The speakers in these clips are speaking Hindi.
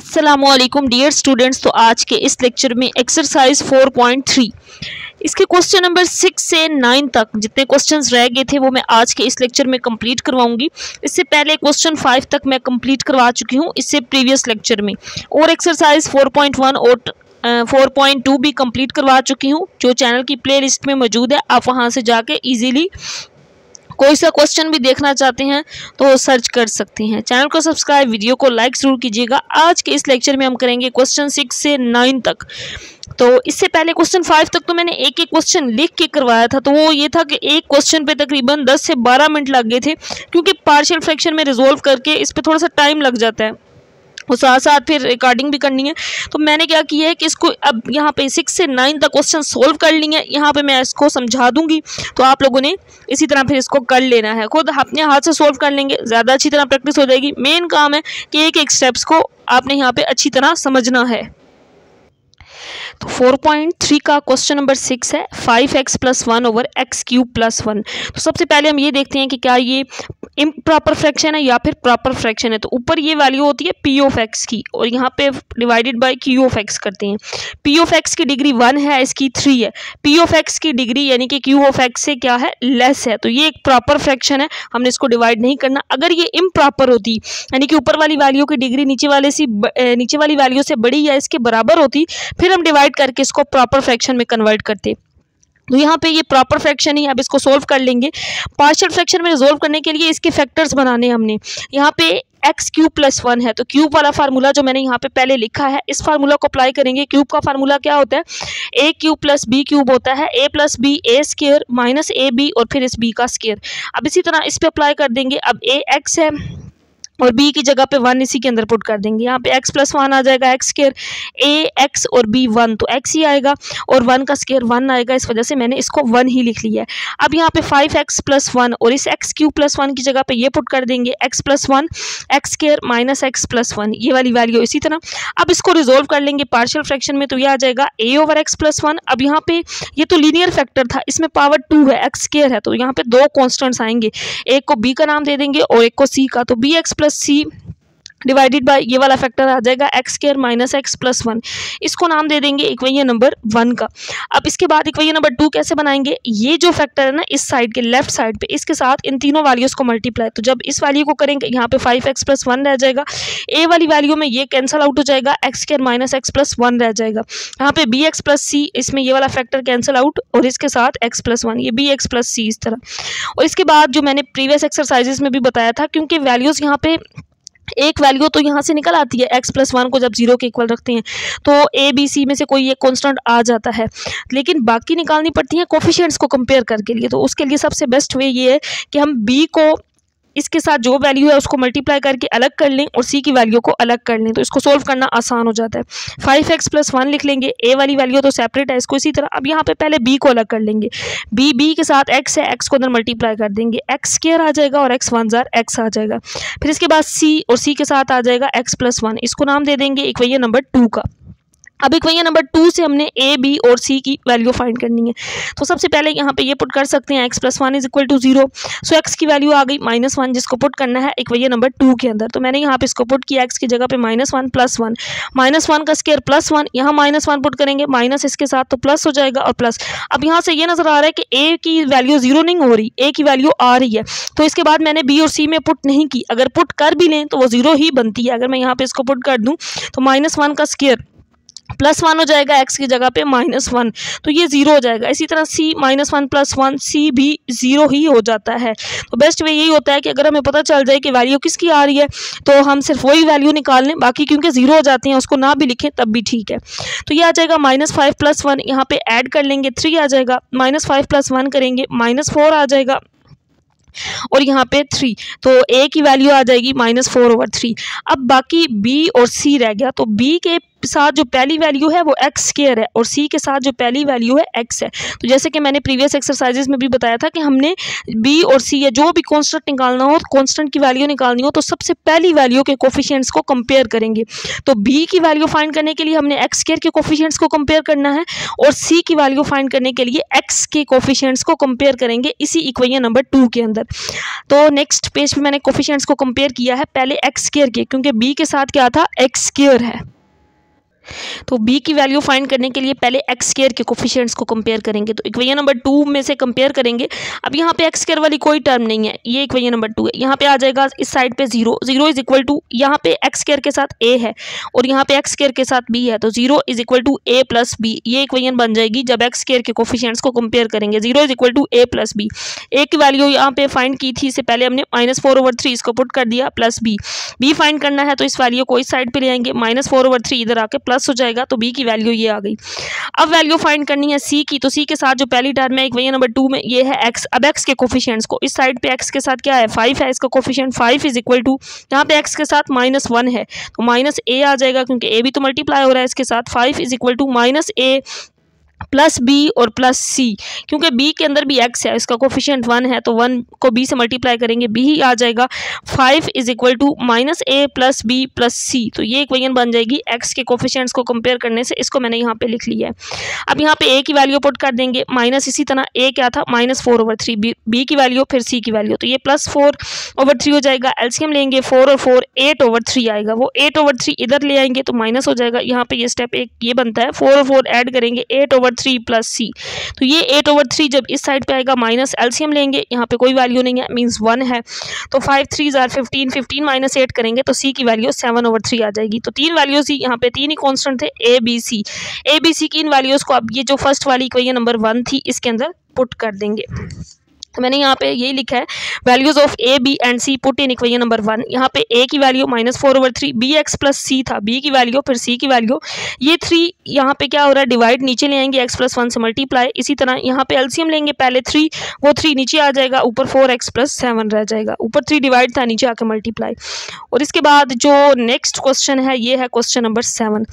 असलम डियर स्टूडेंट्स तो आज के इस लेक्चर में एक्सरसाइज 4.3 इसके क्वेश्चन नंबर सिक्स से नाइन तक जितने क्वेश्चंस रह गए थे, वो मैं आज के इस लेक्चर में कंप्लीट करवाऊँगी। इससे पहले क्वेश्चन फाइव तक मैं कंप्लीट करवा चुकी हूँ इससे प्रीवियस लेक्चर में। और एक्सरसाइज 4.1 और फोर पॉइंट टू भी कंप्लीट करवा चुकी हूँ। जो चैनल की प्ले लिस्ट में मौजूद है, आप वहाँ से जाके इजीली कोई सा क्वेश्चन भी देखना चाहते हैं तो सर्च कर सकते हैं। चैनल को सब्सक्राइब वीडियो को लाइक ज़रूर कीजिएगा। आज के इस लेक्चर में हम करेंगे क्वेश्चन सिक्स से नाइन तक। तो इससे पहले क्वेश्चन फाइव तक तो मैंने एक एक क्वेश्चन लिख के करवाया था तो वो ये था कि एक क्वेश्चन पे तकरीबन दस से बारह मिनट लग गए थे, क्योंकि पार्शियल फ्रैक्शन में रिजोल्व करके इस पर थोड़ा सा टाइम लग जाता है। और साथ साथ फिर रिकॉर्डिंग भी करनी है। तो मैंने क्या किया है कि इसको अब यहाँ पे सिक्स से नाइन तक क्वेश्चन सोल्व कर लिए यहाँ पे मैं इसको समझा दूँगी। तो आप लोगों ने इसी तरह फिर इसको कर लेना है। खुद अपने हाथ से सोल्व कर लेंगे। ज़्यादा अच्छी तरह प्रैक्टिस हो जाएगी। मेन काम है कि एक एक स्टेप्स को आपने यहाँ पे अच्छी तरह समझना है। तो 4.3 का क्वेश्चन नंबर सिक्स है। Five X plus one over X cube plus one तो सबसे पहले हम ये देखते हैं कि क्या ये इम्प्रॉपर फ्रैक्शन है या फिर प्रॉपर फ्रैक्शन है तो ऊपर ये वैल्यू होती है पी ऑफ़ एक्स की और यहाँ पे divided by Q of X करते हैं। पी ऑफ़ एक्स की डिग्री वन है, इसकी थ्री है। पी ऑफ़ एक्स की डिग्री यानी कि क्यू ऑफ़ एक्स से क्या है? लेस है। तो ये एक प्रॉपर फ्रैक्शन है, हमने इसको डिवाइड नहीं करना। अगर ये इम्प्रॉपर होती, यानी कि ऊपर वाली वैल्यू की डिग्री नीचे वाले से नीचे वाली वैल्यू से बड़ी या इसके बराबर होती, फिर हम डिवाइड करके इसको प्रॉपर फ्रैक्शन में कन्वर्ट करते। तो यहाँ पे ये प्रॉपर फ्रैक्शन ही, अब इसको सोल्व कर लेंगे। पार्शियल फ्रैक्शन में रिजोल्व करने के लिए इसके फैक्टर्स बनाने हमने। यहाँ पे एक्स क्यूब प्लस वन है तो क्यूब वाला फार्मूला जो मैंने यहाँ पे पहले लिखा है, इस फार्मूला को अप्लाई करेंगे। क्यूब का फार्मूला क्या होता है? A cube plus B cube होता है। A plus B A square minus A B और फिर इस बी का स्केयर अब इसी तरह इस पर अप्लाई कर देंगे। अब ए एक्स है और बी की जगह पे वन इसी के अंदर पुट कर देंगे। यहाँ पे एक्स प्लस वन आ जाएगा। एक्स स्केयर ए एक्स और बी वन तो एक्स ही आएगा और वन का स्केयर वन आएगा। इस वजह से मैंने इसको वन ही लिख लिया है। अब यहाँ पे फाइव एक्स प्लस वन और इस एक्स क्यू प्लस वन की जगह पे ये पुट कर देंगे। X plus one X square minus X plus one ये वाली वैल्यू इसी तरह। अब इसको रिजोल्व कर लेंगे पार्शियल फ्रैक्शन में तो ये आ जाएगा A over X plus one अब यहाँ पे ये तो लीनियर फैक्टर था, इसमें पावर टू है एक्स स्केयर है तो यहाँ पे दो कॉन्स्टेंट्स आएँगे। एक को बी का नाम दे देंगे और एक को सी का तो B X plus C divided by ये वाला फैक्टर आ जाएगा X square minus X plus one इसको नाम दे देंगे इक्वैया नंबर वन का. अब इसके बाद इक्वैया नंबर टू कैसे बनाएँगे? ये जो फैक्टर है ना, इस साइड के लेफ़्ट साइड पे, इसके साथ इन तीनों वैल्यूज़ को मल्टीप्लाई तो जब इस वैल्यू को करेंगे, यहाँ पे फाइव एक्स प्लस वन रह जाएगा. ए वाली वैल्यू में ये कैंसिल आउट हो जाएगा X square minus X plus one रह जाएगा. यहाँ पे बी एक्स प्लस सी इसमें ये वाला फैक्टर कैंसिल आउट और इसके साथ एक्स प्लस वन ये बी एक्स प्लस सी इस तरह. और इसके बाद जो मैंने प्रीवियस एक्सरसाइजेस में भी बताया था, क्योंकि वैल्यूज़ यहाँ पे एक वैल्यू तो यहाँ से निकल आती है एक्स प्लस वन को जब ज़ीरो के इक्वल रखते हैं तो ए बी सी में से कोई एक कॉन्स्टेंट आ जाता है। लेकिन बाकी निकालनी पड़ती है कोफिशियंट्स को कंपेयर करके लिए तो उसके लिए सबसे बेस्ट वे ये है कि हम बी को इसके साथ जो वैल्यू है उसको मल्टीप्लाई करके अलग कर लें और सी की वैल्यू को अलग कर लें। तो इसको सोल्व करना आसान हो जाता है। फाइव एक्स प्लस वन लिख लेंगे। ए वाली वैल्यू तो सेपरेट है, इसको इसी तरह। अब यहाँ पे पहले बी को अलग कर लेंगे। बी बी के साथ एक्स है एक्स को अंदर मल्टीप्लाई कर देंगे। एक्स स्केयर आ जाएगा और एक्स वन जार एक्स आ जाएगा। फिर इसके बाद सी और सी के साथ आ जाएगा एक्स प्लस वन इसको नाम दे देंगे इक्वैया नंबर टू का। अब एक वही नंबर टू से हमने ए बी और सी की वैल्यू फाइंड करनी है। तो सबसे पहले यहाँ पे ये पुट कर सकते हैं X plus one is equal to zero so X की वैल्यू आ गई माइनस वन जिसको पुट करना है, एक वही नंबर टू के अंदर। तो मैंने यहाँ पे इसको पुट किया एक्स की जगह पे minus one plus one minus one का स्केयर प्लस वन यहाँ माइनस वन पुट करेंगे माइनस इसके साथ तो प्लस हो जाएगा और प्लस अब यहाँ से ये नज़र आ रहा है कि ए की वैल्यू ज़ीरो नहीं हो रही ए की वैल्यू आ रही है। तो इसके बाद मैंने बी और सी में पुट नहीं की। अगर पुट कर भी लें तो वो ज़ीरो ही बनती है। अगर मैं यहाँ पे इसको पुट कर दूँ तो माइनस वन का स्केयर प्लस वन हो जाएगा एक्स की जगह पे माइनस वन तो ये ज़ीरो हो जाएगा। इसी तरह C minus one plus one, C भी ज़ीरो ही हो जाता है। तो बेस्ट वे यही होता है कि अगर हमें पता चल जाए कि वैल्यू किसकी आ रही है तो हम सिर्फ़ वही वैल्यू निकाल लें बाकी क्योंकि ज़ीरो हो जाते हैं, उसको ना भी लिखें तब भी ठीक है। तो ये आ जाएगा माइनस फाइव प्लस वन, यहाँ पर ऐड कर लेंगे, थ्री आ जाएगा, माइनस फाइव प्लस वन करेंगे, माइनस फोर आ जाएगा, और यहाँ पे थ्री तो ए की वैल्यू आ जाएगी माइनस फोर ओवर थ्री। अब बाकी बी और सी रह गया तो बी के साथ जो पहली वैल्यू है वो एक्स स्केयर है और सी के साथ जो पहली वैल्यू है एक्स है। तो जैसे कि मैंने प्रीवियस एक्सरसाइजेज में भी बताया था कि हमने बी और सी या जो भी कॉन्स्टेंट निकालना हो कॉन्स्टेंट की वैल्यू निकालनी हो तो सबसे पहली वैल्यू के कोफिशियंट्स को कंपेयर करेंगे। तो बी की वैल्यू फाइंड करने के लिए हमने एक्स के कोफिशियंट्स को कंपेयर करना है और सी की वैल्यू फाइंड करने के लिए एक्स के कोफिशियंट्स को कंपेयर करेंगे इसी इक्वेशन नंबर टू के अंदर। तो नेक्स्ट पेज पे मैंने कोफिशियंट्स को कंपेयर किया है, पहले एक्स के, क्योंकि बी के साथ क्या था? एक्स है। तो बी की वैल्यू फाइंड करने के लिए पहले एक्स स्केयर के कोफिशियंट्स को कंपेयर करेंगे। तो इक्वेशन नंबर टू में से कंपेयर करेंगे। अब यहाँ पे एक्स स्केयर वाली कोई टर्म नहीं है। ये इक्वेशन नंबर टू है। यहाँ पे आ जाएगा इस साइड पे zero zero is equal to यहाँ पे एक्स स्केयर के साथ ए है और यहाँ पे एक्स स्केयर के साथ बी है। तो zero is equal to A plus B ये इक्वेशन बन जाएगी जब एक्स स्केयर के कोफिशियंट्स को कंपेयर करेंगे। Zero is equal to A plus B A की वैल्यू यहाँ पे फाइंड की थी इससे पहले हमने माइनस फोर ओवर थ्री इसको पुट कर दिया प्लस बी बी फाइंड करना है तो इस वैल्यू को इस साइड पर ले आएँगे। माइनस फोर ओवर थ्री इधर आके प्लस हो जाएगा तो बी की वैल्यू ये आ गई। अब वैल्यू फाइंड करनी है सी की तो सी के साथ जो पहली टर्म है, एक वही नंबर टू में, ये है एक्स अब एक्स के कोफिशियंट्स को, इस साइड पे एक्स के साथ क्या है? फाइव है, इसका coefficient five is equal to यहाँ पे एक्स के साथ माइनस वन है तो माइनस ए आ जाएगा, क्योंकि ए भी तो मल्टीप्लाई हो रहा है इसके साथ five is equal to minus A plus B और प्लस सी, क्योंकि बी के अंदर भी एक्स है, इसका कोफिशियंट वन है तो वन को बी से मल्टीप्लाई करेंगे बी ही आ जाएगा। Five is equal to minus A plus B plus C तो ये इक्वेशन बन जाएगी एक्स के कोफिशियंट्स को कंपेयर करने से, इसको मैंने यहाँ पे लिख लिया है। अब यहाँ पे ए की वैल्यू पुट कर देंगे माइनस इसी तरह ए क्या था? Minus four over three B की वैल्यू फिर सी की वैल्यू तो ये प्लस फोर ओवर थ्री हो जाएगा एल्सियम लेंगे फोर और फोर एट ओवर थ्री आएगा, वो एट ओवर थ्री इधर ले आएँगे तो माइनस हो जाएगा। यहाँ पे ये स्टेप एक, ये बनता है फोर और फोर ऐड करेंगे eight over three plus C तो ये एट ओवर थ्री जब इस साइड पे आएगा माइनस एलसीएम लेंगे, यहाँ पे कोई वैल्यू नहीं है मीन्स वन है। तो फाइव थ्री जार फिफ्टीन फिफ्टीन माइनस एट करेंगे तो सी की वैल्यू सेवन ओवर थ्री आ जाएगी। तो तीन वैल्यूज़ ही, यहाँ पे तीन ही कॉन्स्टेंट थे A B C A B C की इन वैल्यूज़ को अब ये जो फ़र्स्ट वाली इक्वेशन नंबर वन थी, इसके अंदर पुट कर देंगे। तो मैंने यहाँ पे यही लिखा है values of a b and c put in equation number one यहाँ पे ए की value minus four over three b x plus c था बी की वैल्यू फिर सी की वैल्यू ये थ्री यहाँ पे क्या हो रहा है डिवाइड नीचे ले आएँगे एक्स प्लस वन से मल्टीप्लाई इसी तरह यहाँ पे एल्सियम लेंगे, पहले थ्री वो थ्री नीचे आ जाएगा, ऊपर फोर एक्स प्लस सेवन रह जाएगा. ऊपर थ्री डिवाइड था, नीचे आके मल्टीप्लाई और इसके बाद जो नेक्स्ट क्वेश्चन है, ये है क्वेश्चन नंबर सेवन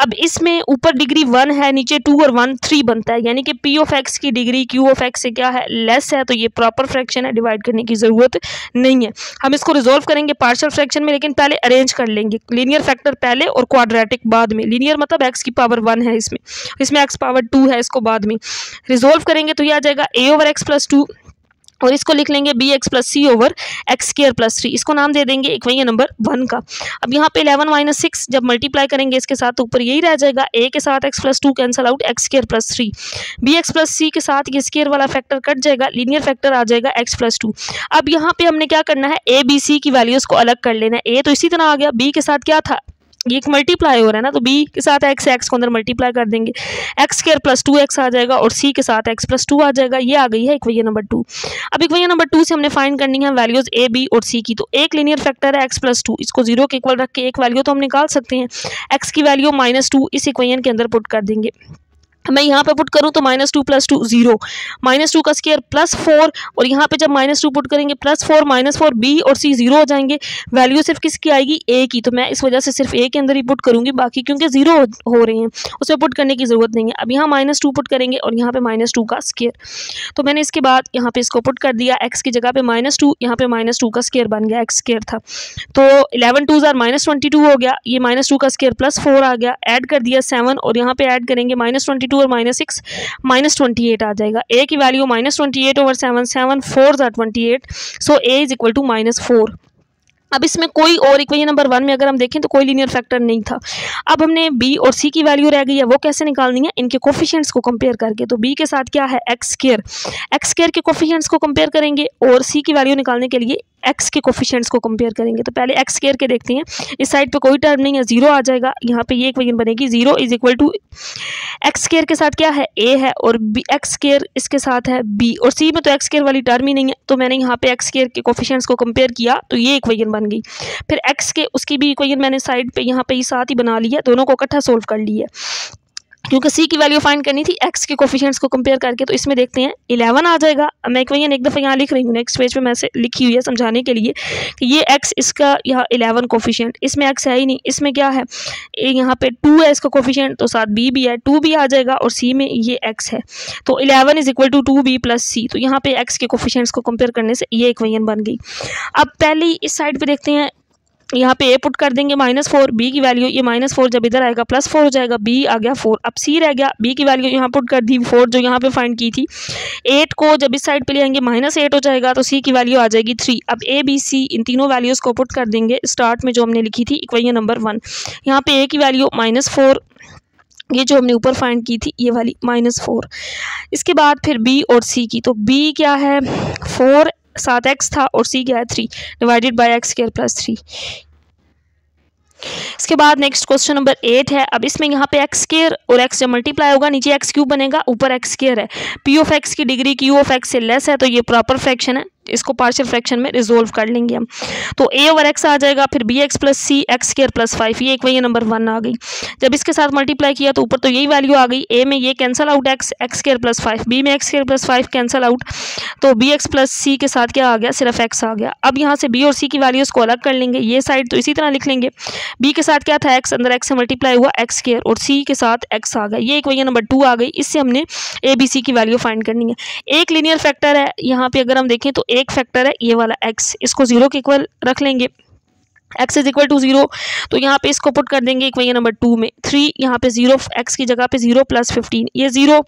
अब इसमें ऊपर डिग्री वन है, नीचे टू और वन थ्री बनता है, यानी कि पी ऑफ़ एक्स की डिग्री क्यू ऑफ़ एक्स से क्या है लेस है तो ये प्रॉपर फ्रैक्शन है डिवाइड करने की ज़रूरत नहीं है। हम इसको रिजोल्व करेंगे पार्शल फ्रैक्शन में, लेकिन पहले अरेंज कर लेंगे। लीनियर फैक्टर पहले और क्वाड्रेटिक बाद में। लीनियर मतलब एक्स की पावर वन है इसमें। इसमें एक्स पावर टू है इसको बाद में। रिजोल्व करेंगे तो यह आ जाएगा a over x plus two और इसको लिख लेंगे b x plus c over x square plus three इसको नाम दे देंगे इक्वेशन नंबर वन का। अब यहाँ पे इलेवन माइनस सिक्स जब मल्टीप्लाई करेंगे इसके साथ तो ऊपर यही रह जाएगा ए के साथ x plus two cancel out x square plus three b x plus c के साथ ये स्केयर वाला फैक्टर कट जाएगा लीनियर फैक्टर आ जाएगा एक्स प्लस टू अब यहाँ पे हमने क्या करना है? ए बी सी की वैल्यूज़ को अलग कर लेना है। ए तो इसी तरह आ गया बी के साथ क्या था? ये एक मल्टीप्लाई हो रहा है ना तो बी के साथ एक्स एक्स को अंदर मल्टीप्लाई कर देंगे। X square plus two x आ जाएगा और सी के साथ एक्स प्लस टू आ जाएगा। ये आ गई है इक्वेशन नंबर टू अब इक्वेशन नंबर टू से हमने फाइंड करनी है वैल्यूज़ ए बी और सी की। तो एक लीनियर फैक्टर है एक्स प्लस टू इसको ज़ीरो के इक्वल रख के एक वैल्यू तो हम निकाल सकते हैं। एक्स की वैल्यू माइनस टू इस इक्वेशन के अंदर पुट कर देंगे। मैं यहाँ पे पुट करूँ तो minus two plus two zero minus two का स्केयर प्लस फोर और यहाँ पे जब माइनस टू पुट करेंगे plus four minus four b और सी ज़ीरो हो जाएँगे। वैल्यू सिर्फ़ किसकी आएगी? ए की। तो मैं इस वजह से सिर्फ़ ए के अंदर ही पुट करूँगी, बाकी क्योंकि ज़ीरो हो रहे हैं उसमें पुट करने की ज़रूरत नहीं है। अब यहाँ माइनस टू पुट करेंगे और यहाँ पर माइनस टू का स्केयर तो मैंने इसके बाद यहाँ पर इसको पुट कर दिया। एक्स की जगह पर माइनस टू यहाँ पर माइनस टू का स्केयर बन गया एक्स स्केयर था। तो इलेवन टू ज़ार माइनस ट्वेंटी टू हो गया। ये माइनस टू का स्केयर प्लस फोर आ गया। ऐड कर दिया सेवन और यहाँ पर ऐड करेंगे माइनस ट्वेंटी टू और minus six minus twenty eight आ जाएगा। ए की value minus twenty eight over seven seven four ज़ा twenty eight so a is equal to minus four अब इसमें कोई और इक्वेशन नंबर वन में अगर हम देखें तो कोई लीनियर फैक्टर नहीं था। अब हमने बी और सी की वैल्यू रह गई है, वो कैसे निकालनी है? इनके कोफिशियंट्स को कंपेयर करके। तो बी के साथ क्या है? एक्स स्केयर एक्स स्केयर के कोफिशियंट्स को कंपेयर करेंगे और सी की वैल्यू निकालने के लिए एक्स के कोफिशियंट्स को कंपेयर करेंगे तो पहले एक्स केयर के देखते हैं। इस साइड पे कोई टर्म नहीं है ज़ीरो आ जाएगा। यहाँ पे ये इक्वेशन बनेगी zero is equal to x square के साथ क्या है? ए है और बी एक्स केयर इसके साथ है बी और सी में तो एक्स केयर वाली टर्म ही नहीं है तो मैंने यहाँ पे एक्स केयर के कोफिशियंट्स को कंपेयर किया तो ये इक्वेशन बन गई। फिर एक्स के, उसकी भी इक्वेशन मैंने साइड पर यहाँ पे ही साथ ही बना लिया दोनों को इकट्ठा सोल्व कर लिया क्योंकि सी की वैल्यू फाइंड करनी थी एक्स के कोफिशिएंट्स को कंपेयर करके तो इसमें देखते हैं इलेवन आ जाएगा। मैं एक वही एक दफ़ा यहाँ लिख रही हूँ नेक्स्ट पेज पे मैं से लिखी हुई है समझाने के लिए कि ये एक्स इसका यहाँ इलेवन कोफिशियंट इसमें एक्स है ही नहीं, इसमें क्या है? यहाँ पे टू है इसका कोफिशियंट तो साथ बी भी है टू भी आ जाएगा और सी में ये एक्स है। तो eleven is equal to two b plus c तो यहाँ पे एक्स के कोफिशियंट्स को कंपेयर करने से ये एक इक्वेशन बन गई। अब पहले इस साइड पर देखते हैं यहाँ पे ए पुट कर देंगे माइनस फोर बी की वैल्यू ये माइनस फोर जब इधर आएगा प्लस फोर हो जाएगा बी आ गया फोर अब सी रह गया बी की वैल्यू यहाँ पुट कर दी फोर जो यहाँ पे फाइंड की थी। एट को जब इस साइड पे ले आएँगे माइनस एट हो जाएगा तो सी की वैल्यू आ जाएगी थ्री अब ए बी सी इन तीनों वैल्यूज़ को पुट कर देंगे स्टार्ट में जो हमने लिखी थी इक्वेशन नंबर वन यहाँ पे ए की वैल्यू माइनस फोर ये जो हमने ऊपर फाइंड की थी, ये वाली माइनस फोर इसके बाद फिर बी और सी की। तो बी क्या है? फोर सात एक्स था और सी गया three divided by x square plus three इसके बाद नेक्स्ट क्वेश्चन नंबर एट है। अब इसमें यहाँ पे एक्स स्केयर और एक्स जब मल्टीप्लाई होगा, नीचे एक्स क्यूब बनेगा, ऊपर एक्स स्केयर है। पी ऑफ़ एक्स की डिग्री क्यू ऑफ़ एक्स से लेस है तो ये प्रॉपर फ्रैक्शन है। इसको पार्शियल फ्रैक्शन में रिजोल्व कर लेंगे हम। तो ए ओवर एक्स आ जाएगा, फिर b x plus c x square plus five ये एक वही नंबर वन आ गई। जब इसके साथ मल्टीप्लाई किया तो ऊपर तो यही वैल्यू आ गई। ए में ये cancel out x x square plus five b में x square plus five cancel out तो बी एक्स प्लस सी के साथ क्या आ गया? सिर्फ़ एक्स आ गया। अब यहाँ से बी और सी की वैल्यूज़ को अलग कर लेंगे। ये साइड तो इसी तरह लिख लेंगे। बी के साथ क्या था? एक्स अंदर एक्स से मल्टीप्लाई हुआ एक्स स्केयर और सी के साथ एक्स आ गया। ये एक वही नंबर टू आ गई। इससे हमने ए बी सी की वैल्यू फाइंड करनी है। एक लीनियर फैक्टर है। यहाँ पे अगर हम देखें तो एक फैक्टर है ये वाला एक्स इसको ज़ीरो के इक्वल रख लेंगे। X is equal to zero तो यहाँ पे इसको पुट कर देंगे वही नंबर टू में। थ्री यहाँ पे ज़ीरो एक्स की जगह पे ज़ीरो प्लस फिफ्टीन ये ज़ीरो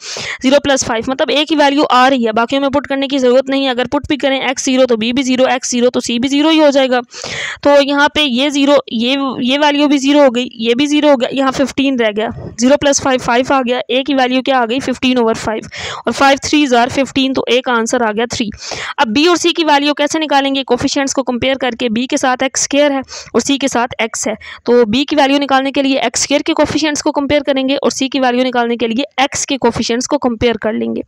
ज़ीरो प्लस फाइव मतलब एक ही वैल्यू आ रही है। बाकी में पुट करने की ज़रूरत नहीं है। अगर पुट भी करें एक्स ज़ीरो तो बी भी ज़ीरो एक्स ज़ीरो तो सी भी ज़ीरो ही हो जाएगा। तो यहाँ पे ये ज़ीरो ये ये वैल्यू भी ज़ीरो हो गई, ये भी ज़ीरो हो गया। यहाँ फिफ्टीन रह गया। ज़ीरो प्लस फाइव फाइव आ गया। ए की वैल्यू क्या आ गई? फिफ्टीन ओवर फाइव और फाइव थ्री जार फिफ्टीन तो एक आंसर आ गया थ्री अब बी और सी की वैल्यू कैसे निकालेंगे? कोफिशियंट्स को कंपेयर करके बी के साथ एक्स स्केयर है। और सी के साथ एक्स है। तो बी की वैल्यू निकालने के लिए एक्स स्केयर के कोफिशियंट्स को कंपेयर करेंगे और सी की वैल्यू निकालने के लिए एक्स के कोफिशियंट्स को कंपेयर कर लेंगे।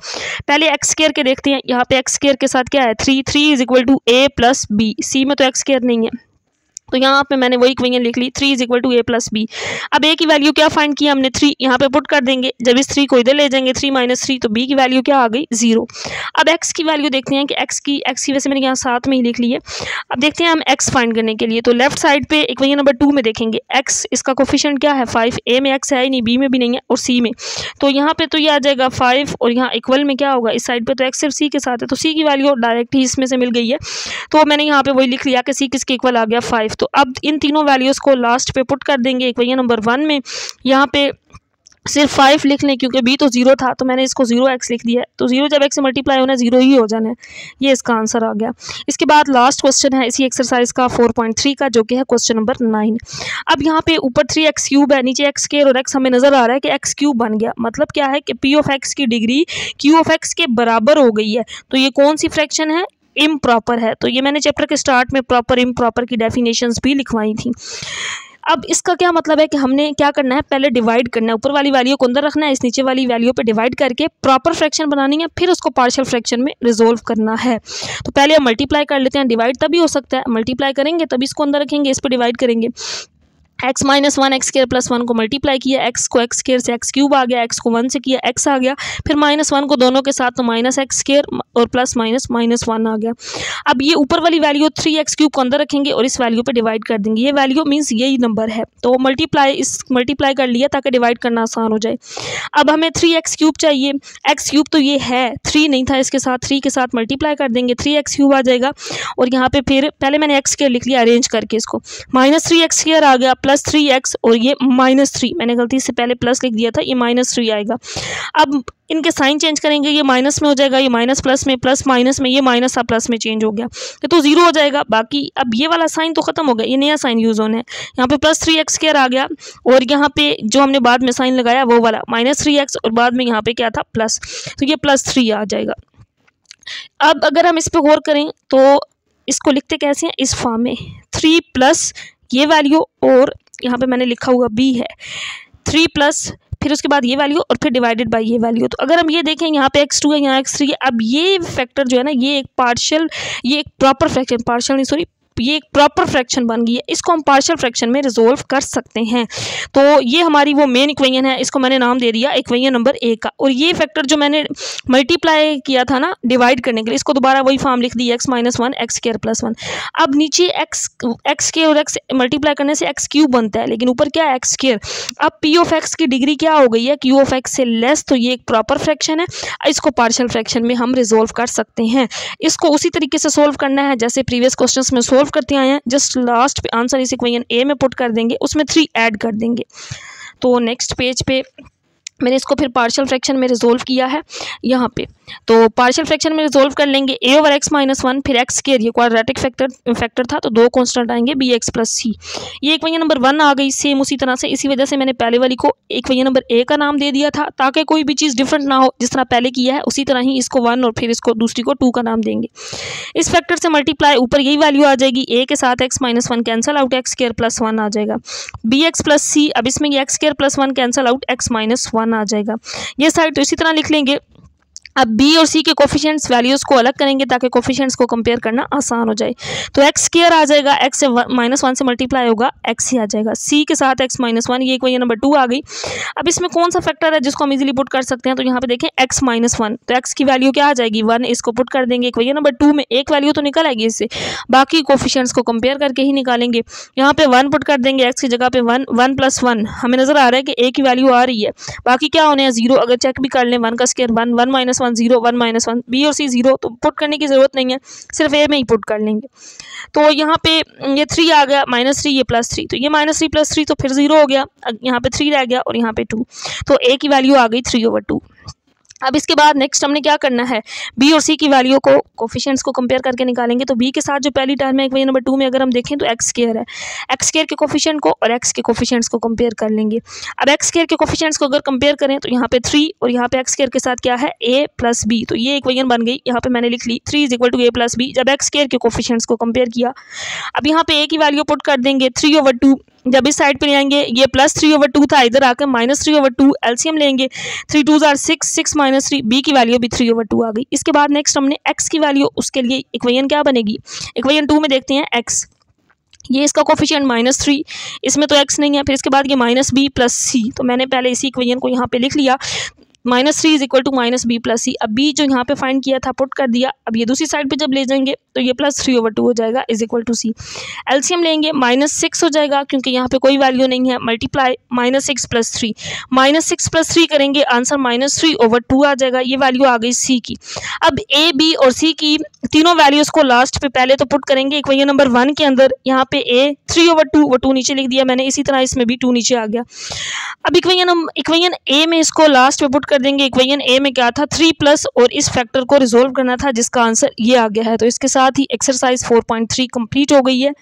पहले एक्स स्केयर के देखते हैं। यहाँ पे एक्स स्केयर के साथ क्या है? Three three is equal to a plus b c में तो एक्स स्केयर नहीं है। तो यहाँ पे मैंने वही इक्वेशन लिख ली three is equal to a plus b अब ए की वैल्यू क्या फाइंड किया हमने? थ्री यहाँ पे पुट कर देंगे। जब इस थ्री को इधर ले जाएँगे थ्री माइनस थ्री तो बी की वैल्यू क्या आ गई? ज़ीरो अब एक्स की वैल्यू देखते हैं कि एक्स की एक्स की वैसे मैंने यहाँ साथ में ही लिख ली है। अब देखते हैं हम एक्स फाइंड करने के लिए। तो लेफ़्ट साइड पे इक्वेशन नंबर टू में देखेंगे। एक्स इसका कोफिशियंट क्या है? फाइव ए में एक्स है ही नहीं बी में भी नहीं है और सी में। तो यहाँ पर तो ये आ जाएगा फाइव और यहाँ इक्वल में क्या होगा? इस साइड पर तो एक्स सिर्फ़ सी के साथ है। तो सी की वैल्यू डायरेक्ट ही इसमें से मिल गई है। तो मैंने यहाँ पर वही लिख लिया कि सी किसके इक्वल आ गया? फाइव तो अब इन तीनों वैल्यूज़ को लास्ट पे पुट कर देंगे। इक्वेशन नंबर वन में। यहाँ पे सिर्फ़ फाइव लिख लें, क्योंकि बी तो ज़ीरो था तो मैंने इसको ज़ीरो एक्स लिख दिया है। तो ज़ीरो जब एक्स से मल्टीप्लाई होना ज़ीरो ही हो जाना है। ये इसका आंसर आ गया। इसके बाद लास्ट क्वेश्चन है इसी एक्सरसाइज का फोर पॉइंट थ्री का, जो कि है क्वेश्चन नंबर नाइन अब यहाँ पे ऊपर थ्री एक्स क्यूब है, नीचे एक्स केयर और एक्स हमें नज़र आ रहा है कि एक्स क्यूब बन गया। मतलब क्या है कि पी ऑफ़ एक्स की डिग्री क्यू ऑफ़ एक्स के बराबर हो गई है। तो ये कौन सी फ्रैक्शन है? इम प्रॉपर है। तो ये मैंने चैप्टर के स्टार्ट में प्रॉपर इम प्रॉपर की डेफिनेशंस भी लिखवाई थी। अब इसका क्या मतलब है कि हमने क्या करना है? पहले डिवाइड करना है। ऊपर वाली वैल्यू को अंदर रखना है, इस नीचे वाली वैल्यू पे डिवाइड करके प्रॉपर फ्रैक्शन बनानी है, फिर उसको पार्शियल फ्रैक्शन में रिजोल्व करना है। तो पहले हम मल्टीप्लाई कर लेते हैं। डिवाइड तभी हो सकता है। मल्टीप्लाई करेंगे, तभी इसको अंदर रखेंगे, इस पर डिवाइड करेंगे। X minus one x square plus one को मल्टीप्लाई किया। एक्स को एक्स केयर से एक्स क्यूब आ गया एक्स को वन से किया एक्स आ गया। फिर माइनस वन को दोनों के साथ तो माइनस एक्स केयर और प्लस माइनस माइनस वन आ गया। अब ये ऊपर वाली वैल्यू थ्री एक्स क्यूब को अंदर रखेंगे और इस वैल्यू पे डिवाइड कर देंगे। ये वैल्यू मीन्स यही नंबर है। तो मल्टीप्लाई इस मल्टीप्लाई कर लिया ताकि डिवाइड करना आसान हो जाए। अब हमें थ्री एक्स क्यूब चाहिए। एक्स क्यूब तो ये है। थ्री नहीं था इसके साथ। थ्री के साथ मल्टीप्लाई कर देंगे। थ्री एक्स क्यूब आ जाएगा। और यहाँ पे फिर, पहले मैंने एक्स केयर लिख लिया अरेंज करके इसको। माइनस थ्री एक्स केयर आ गया प्लस थ्री एक्स और ये माइनस थ्री मैंने गलती से पहले प्लस लिख दिया था, ये माइनस थ्री आएगा। अब इनके साइन चेंज करेंगे, ये माइनस में हो जाएगा, ये माइनस प्लस में, प्लस माइनस में, ये माइनस सा प्लस में चेंज हो गया। ये तो ज़ीरो हो जाएगा। बाकी अब ये वाला साइन तो ख़त्म हो गया, ये नया साइन यूज़ होना है। यहाँ पे प्लस थ्री एक्स केयर आ गया और यहाँ पे जो हमने बाद में साइन लगाया वो वाला, माइनस थ्री एक्स और बाद में यहाँ पे क्या था? प्लस। तो ये प्लस थ्री आ जाएगा। अब अगर हम इस पर गौर करें तो इसको लिखते कैसे हैं? इस फॉर्म में। थ्री प्लस ये वैल्यू और यहाँ पे मैंने लिखा हुआ बी है। थ्री प्लस फिर उसके बाद ये वैल्यू और फिर डिवाइडेड बाई ये वैल्यू तो अगर हम ये देखें, यहाँ पे एक्स टू है, यहाँ एक्स थ्री है, अब ये फैक्टर जो है ना, ये एक पार्शियल ये एक प्रॉपर फ्रैक्शन पार्शियल नहीं सॉरी ये एक प्रॉपर फ्रैक्शन बन गई है। इसको हम पार्शियल फ्रैक्शन में रिजोल्व कर सकते हैं। तो ये हमारी वो मेन इक्वेशन है। इसको मैंने नाम दे दिया इक्वेशन नंबर ए का। और ये फैक्टर जो मैंने मल्टीप्लाई किया था ना डिवाइड करने के लिए, इसको दोबारा वही फॉर्म लिख दी x minus one x square plus one अब नीचे एक्स एक्स के और एक्स मल्टीप्लाई करने से एक्स क्यूब बनता है, लेकिन ऊपर क्या एक्स केयर अब पी ऑफ़ एक्स की डिग्री क्या हो गई है? क्यू ऑफ़ एक्स से लेस तो ये एक प्रॉपर फ्रैक्शन है। इसको पार्शियल फ्रैक्शन में हम रिजोल्व कर सकते हैं। इसको उसी तरीके से सोल्व करना है, जैसे प्रीवियस क्वेश्चन में सोल्व करते आए हैं। जस्ट लास्ट पे आंसर इस इक्वेशन ए में पुट कर देंगे, उसमें थ्री ऐड कर देंगे। तो नेक्स्ट पेज पे मैंने इसको फिर पार्शियल फ्रैक्शन में रिजोल्व किया है यहाँ पे। तो पार्शियल फ्रैक्शन में रिजोल्व कर लेंगे a over x minus one फिर एक्स के ये क्वाड्रेटिक फैक्टर फैक्टर था तो दो कॉन्स्टेंट आएँगे बी एक्स प्लस सी ये एक वजह नंबर वन आ गई सेम उसी तरह से, इसी वजह से मैंने पहले वाली को एक वजह नंबर ए का नाम दे दिया था, ताकि कोई भी चीज़ डिफरेंट ना हो, जिस तरह पहले किया है, उसी तरह ही इसको वन और फिर इसको दूसरी को टू का नाम देंगे। इस फैक्टर से मल्टीप्लाई ऊपर यही वैल्यू आ जाएगी ए के साथ x minus one cancel out x square plus one आ जाएगा। बी एक्स प्लस सी अब इसमें x square plus one cancel out x minus one आ जाएगा। ये साइड तो इसी तरह लिख लेंगे। अब बी और सी के कोफिशेंट्स वैल्यूज़ को अलग करेंगे ताकि कोफिशेंट्स को कंपेयर करना आसान हो जाए। तो एक्स केयर आ जाएगा एक्स से माइनस वन से मल्टीप्लाई होगा एक्स ही आ जाएगा। सी के साथ एक्स माइनस वन ये इक्वेशन नंबर टू आ गई। अब इसमें कौन सा फैक्टर है जिसको हम इजीली पुट कर सकते हैं? तो यहाँ पे देखें एक्स माइनस वन तो एक्स की वैल्यू क्या आ जाएगी? वन इसको पुट कर देंगे इक्वेशन नंबर टू में एक वैल्यू तो निकल आएगी इससे। बाकी कोफिशेंट्स को कंपेयर करके ही निकालेंगे। यहाँ पे वन पुट कर देंगे एक्स की जगह पे वन वन प्लस वन हमें नज़र आ रहा है कि ए की वैल्यू आ रही है। बाकी क्या होने हैं? ज़ीरो अगर चेक भी कर लें वन का square one one minus one zero one minus one b और सी ज़ीरो तो पुट करने की ज़रूरत नहीं है। सिर्फ़ ए में ही पुट कर लेंगे। तो यहाँ पे ये थ्री आ गया माइनस थ्री ये प्लस थ्री तो ये माइनस थ्री प्लस थ्री तो फिर ज़ीरो हो गया। यहाँ पे थ्री रह गया और यहाँ पे टू तो ए की वैल्यू आ गई थ्री ओवर टू अब इसके बाद नेक्स्ट हमने क्या करना है? बी और सी की वैल्यू को कोफिशियंट्स को कंपेयर करके निकालेंगे। तो बी के साथ जो पहली टर्म है, एक नंबर टू में अगर हम देखें तो एक्स केयर है। एक्स केयर के कोफिशियंट को और एक्स के कोफिशियंट्स को कंपेयर कर लेंगे। अब एक्स केयर के कोफिशियंट्स को अगर कंपेयर करें तो यहाँ पे थ्री और यहाँ पे एक्स केयर के साथ क्या है? ए प्लस बी तो ये इक्वेशन बन गई। यहाँ पे मैंने लिख ली three is equal to A plus B जब एक्स केयर के कोफिशियंट्स को कंपेयर किया, अब यहाँ पे ए की वैल्यू पुट कर देंगे। थ्री ओवर टू जब इस साइड पे ले आएँगे, ये प्लस थ्री ओवर टू था, इधर आकर minus three over two LCM लेंगे। Three two jar six six minus three b की वैल्यू भी थ्री ओवर टू आ गई। इसके बाद नेक्स्ट हमने एक्स की वैल्यू उसके लिए इक्वेशन क्या बनेगी? इक्वेशन टू में देखते हैं एक्स ये इसका कोफिशियंट माइनस थ्री इसमें तो एक्स नहीं है, फिर इसके बाद ये माइनस बी प्लस सी तो मैंने पहले इसी इक्वेजन को यहाँ पे लिख लिया। Minus three is equal to minus b plus c. अब बी जो यहाँ पे फाइंड किया था पुट कर दिया, अब ये दूसरी साइड पे जब ले जाएँगे तो ये प्लस थ्री ओवर टू हो जाएगा is equal to c LCM लेंगे माइनस सिक्स हो जाएगा, क्योंकि यहाँ पे कोई वैल्यू नहीं है multiply minus six plus three minus six plus three करेंगे answer minus three over two आ जाएगा, ये वैल्यू आ गई सी की। अब ए बी और सी की तीनों वैल्यूज़ को लास्ट पे पहले तो पुट करेंगे इक्वेशन नंबर वन के अंदर, यहाँ पे ए थ्री ओवर टू वो टू नीचे लिख दिया मैंने, इसी तरह इसमें भी टू नीचे आ गया। अब इक्वेशन इक्वेशन ए में इसको लास्ट पे पुट कर देंगे इक्वेशन ए में क्या था? थ्री प्लस और इस फैक्टर को रिजोल्व करना था, जिसका आंसर ये आ गया है। तो इसके साथ ही exercise four point three complete हो गई है।